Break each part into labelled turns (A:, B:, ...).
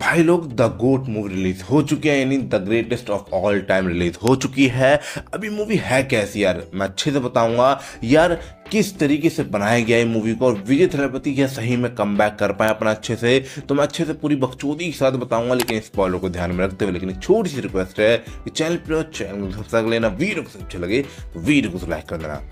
A: भाई लोग the goat movie release हो चुकी है, यानी the greatest of all time release हो चुकी है। अभी मूवी है कैसी यार? मैं अच्छे से बताऊँगा, यार किस तरीके से बनाया गया है मूवी को, और विजय थलपति क्या सही में कम बैक कर पाए अपना अच्छे से? तो मैं अच्छे से पूरी बकचोदी के साथ बताऊँगा, लेकिन इस स्पॉइलर को ध्यान में रखते हुए, लेकिन एक छोटी सी रिक्वेस्ट है कि चैनल पर चैनल को सब्सक्राइब लेना, वीडियो को अच्छे लगे तो वीडियो को लाइक कर देना।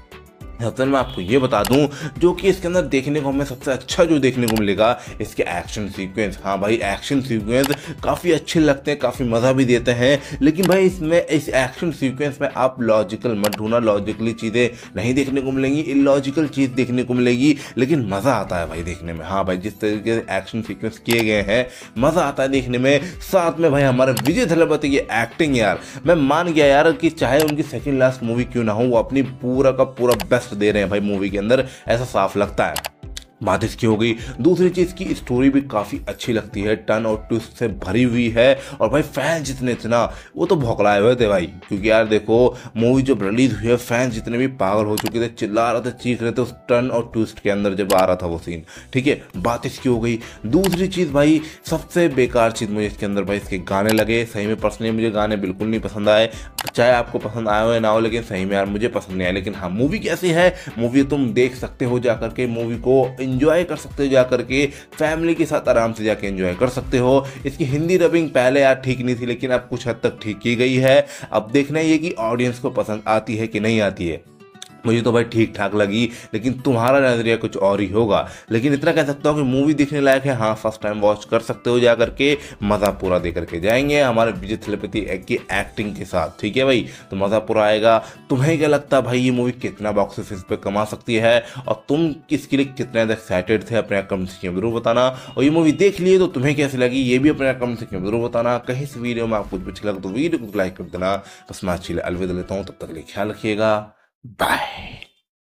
A: सबसे मैं आपको ये बता दूँ, जो कि इसके अंदर देखने को हमें सबसे अच्छा जो देखने को मिलेगा, इसके एक्शन सीक्वेंस हाँ भाई एक्शन सीक्वेंस काफ़ी अच्छे लगते हैं, काफ़ी मज़ा भी देते हैं। लेकिन भाई, इसमें, इस एक्शन सीक्वेंस में आप लॉजिकल मत ढूंढना लॉजिकली चीज़ें नहीं देखने को मिलेंगी इलॉजिकल चीज़ देखने को मिलेगी, लेकिन मज़ा आता है भाई देखने में। हाँ भाई, जिस तरीके से एक्शन सीक्वेंस किए गए हैं, मज़ा आता है देखने में। साथ में भाई, हमारे विजय थलपति की एक्टिंग यार, मैं मान गया यार कि चाहे उनकी सेकेंड लास्ट मूवी क्यों ना हो, वो अपनी पूरा का पूरा बेस्ट दे रहे हैं भाई मूवी के अंदर ऐसा साफ़ लगता है। बात इसकी हो गई? दूसरी चीज़ की स्टोरी भी काफ़ी अच्छी लगती है। टर्न और ट्विस्ट से भरी हुई है। और भाई फ़ैन जितने थे ना वो तो भौकलाए हुए थे भाई। क्योंकि यार देखो मूवी जब रिलीज़ हुई है फ़ैन जितने भी पागल हो चुके थे, चिल्ला रहे थे, चीख रहे थे, उस टर्न और ट्विस्ट के अंदर जब आ रहा था वो सीन ठीक है? बात इसकी हो गई? दूसरी चीज़ भाई, सबसे बेकार चीज़ मुझे इसके अंदर भाई, इसके गाने लगे। सही में पर्सनली मुझे गाने बिल्कुल नहीं पसंद आए। चाहे आपको पसंद आए हो या ना हो, लेकिन सही में यार मुझे पसंद नहीं आया लेकिन हाँ मूवी कैसी है? मूवी तुम देख सकते हो जा करके मूवी को इंजॉय कर सकते हो जाकर के फैमिली के साथ आराम से जाके एंजॉय कर सकते हो। इसकी हिंदी डबिंग पहले यार ठीक नहीं थी, लेकिन अब कुछ हद तक ठीक की गई है। अब देखना ये कि ऑडियंस को पसंद आती है कि नहीं आती है। मुझे तो भाई ठीक ठाक लगी, लेकिन तुम्हारा नज़रिया कुछ और ही होगा। लेकिन इतना कह सकता हूँ कि मूवी देखने लायक है। हाँ फ़र्स्ट टाइम वॉच कर सकते हो जा करके मज़ा पूरा दे करके जाएँगे हमारे विजय थलपति की एक्टिंग के साथ। ठीक है भाई? तो मज़ा पूरा आएगा। तुम्हें क्या लगता है भाई ये मूवी कितना बॉक्स ऑफ़िस पर कमा सकती है? और तुम इसके लिए कितने एक्साइटेड थे अपने कमेंट सेक्शन में ज़रूर बताना। और ये मूवी देख लिए तो तुम्हें कैसी लगी, ये भी अपने कमेंट सेक्शन में ज़रूर बताना। कहीं से वीडियो में आपको कुछ अच्छा लगा तो वीडियो को लाइक कर देना। बस मैं अच्छी अलविदा लेता हूँ। तब तक लिए ख्याल रखिएगा। Bye.